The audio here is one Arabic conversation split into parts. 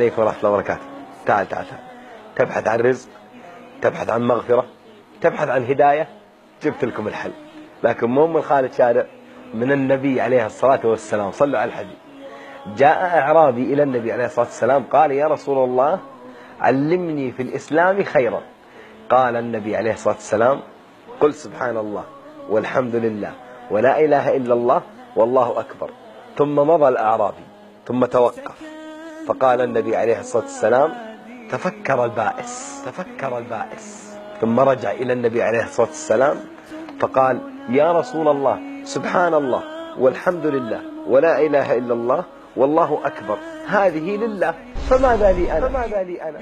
عليكم ورحمة الله وبركاته. تعال تعال تعال. تبحث عن رزق تبحث عن مغفرة تبحث عن هداية جبت لكم الحل. لكن مو من خالد شارع من النبي عليه الصلاة والسلام. صلوا على الحبيب. جاء أعرابي إلى النبي عليه الصلاة والسلام قال يا رسول الله علمني في الإسلام خيرا. قال النبي عليه الصلاة والسلام قل سبحان الله والحمد لله ولا إله إلا الله والله أكبر. ثم مضى الأعرابي ثم توقف. فقال النبي عليه الصلاة والسلام تفكر البائس تفكر البائس. ثم رجع إلى النبي عليه الصلاة والسلام فقال يا رسول الله سبحان الله والحمد لله ولا إله إلا الله والله أكبر هذه لله فماذا لي أنا؟ فماذا لي أنا؟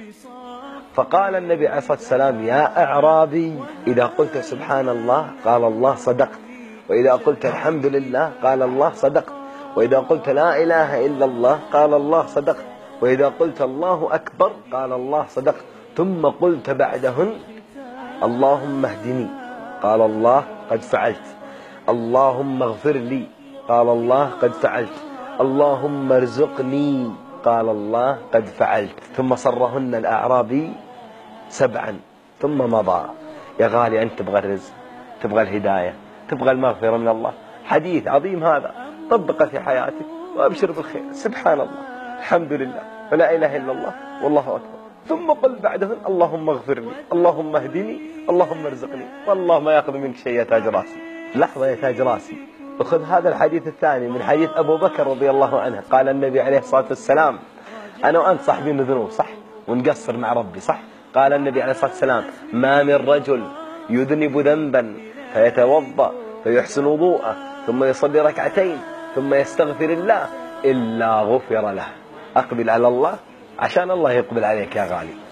فقال النبي عليه الصلاة والسلام يا أعرابي إذا قلت سبحان الله قال الله صدقت وإذا قلت الحمد لله قال الله صدقت. وإذا قلت لا إله إلا الله قال الله صدقت. وإذا قلت الله أكبر قال الله صدقت. ثم قلت بعدهن اللهم اهدني. قال الله قد فعلت. اللهم اغفر لي. قال الله قد فعلت. اللهم ارزقني. قال الله قد فعلت. ثم صرهن الأعرابي سبعا. ثم مضى. يا غالي أنت تبغى الرزق تبغى الهداية تبغى المغفرة من الله. حديث عظيم هذا. طبقة في حياتك وأبشر بالخير. سبحان الله. الحمد لله. ولا إله إلا الله. والله أكبر. ثم قل بعدهن اللهم اغفر لي. اللهم اهدني. اللهم ارزقني. والله ما يأخذ منك شيء يا تاج راسي. لحظة يا تاج راسي. وخذ هذا الحديث الثاني من حديث أبو بكر رضي الله عنه. قال النبي عليه الصلاة والسلام أنا وأنت صاحبين ذنوب صح؟ ونقصر مع ربي صح؟ قال النبي عليه الصلاة والسلام ما من رجل يذنب ذنبا فيتوضأ فيحسن وضوءه ثم يصلي ركعتين ثم يستغفر الله إلا غفر له. أقبل على الله عشان الله يقبل عليك يا غالي.